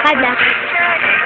Lakad na.